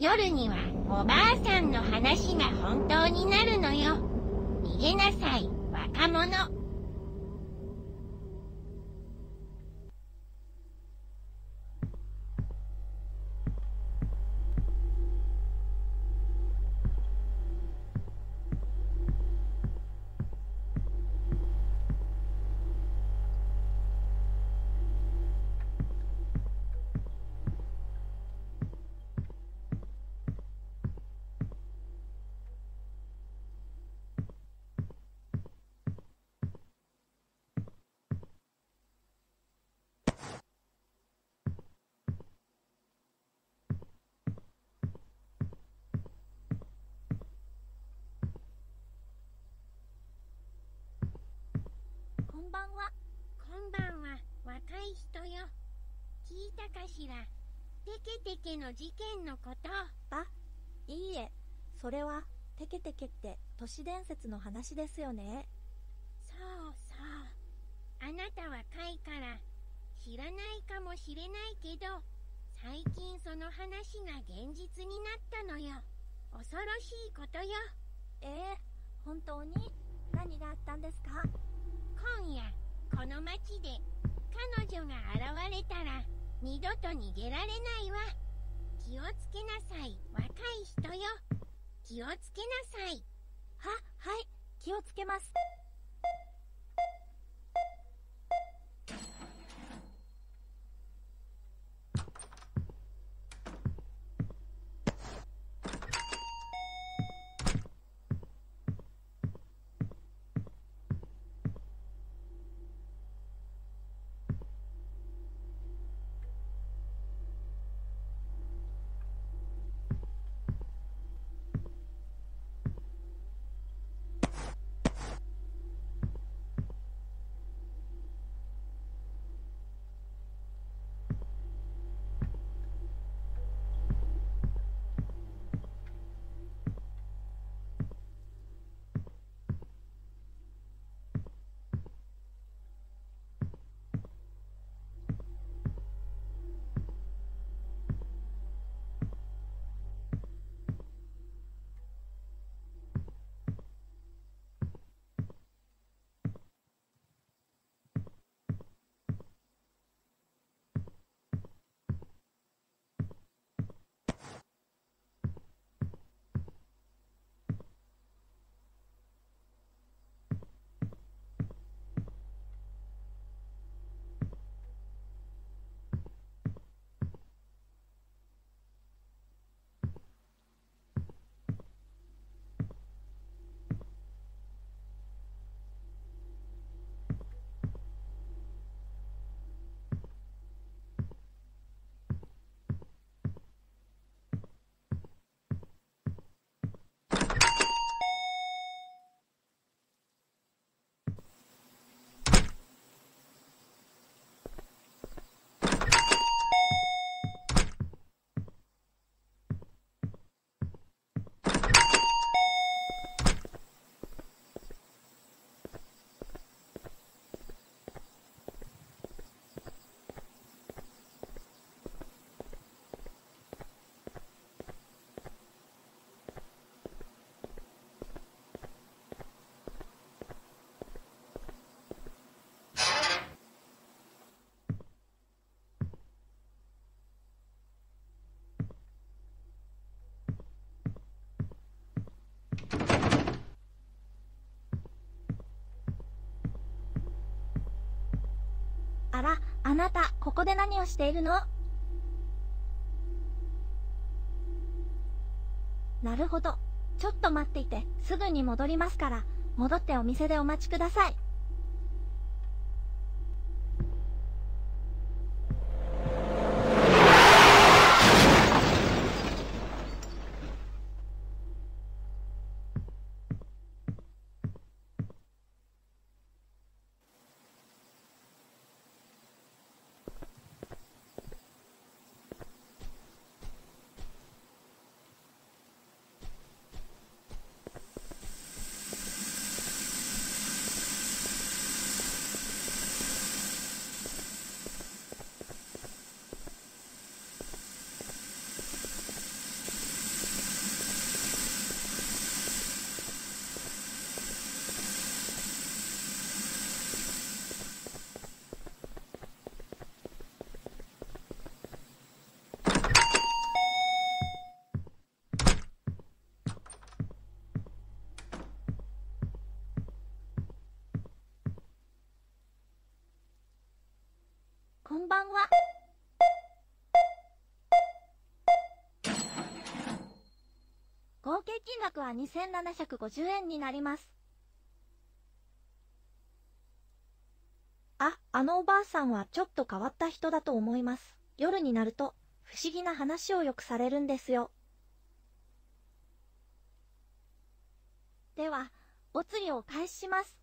夜にはおばあさんの話が本当になるのよ。逃げなさい、若者。い人よ。聞いたかしら？テケテケの事件のこと。あ、いいえ、それは、テケテケって都市伝説の話ですよね。そうそう。あなた若いから知らないかもしれないけど、最近その話が現実になったのよ。恐ろしいことよ。えー、本当に？何があったんですか？今夜、この町で彼女が現れたら二度と逃げられないわ。気をつけなさい、若い人よ。気をつけなさい。は、はい、気をつけます。あなた、ここで何をしているの？なるほど。ちょっと待っていて、すぐに戻りますから、戻ってお店でお待ちください。金額は2750円になります。あ、あのおばあさんはちょっと変わった人だと思います。夜になると不思議な話をよくされるんですよ。では、お釣りをお返します。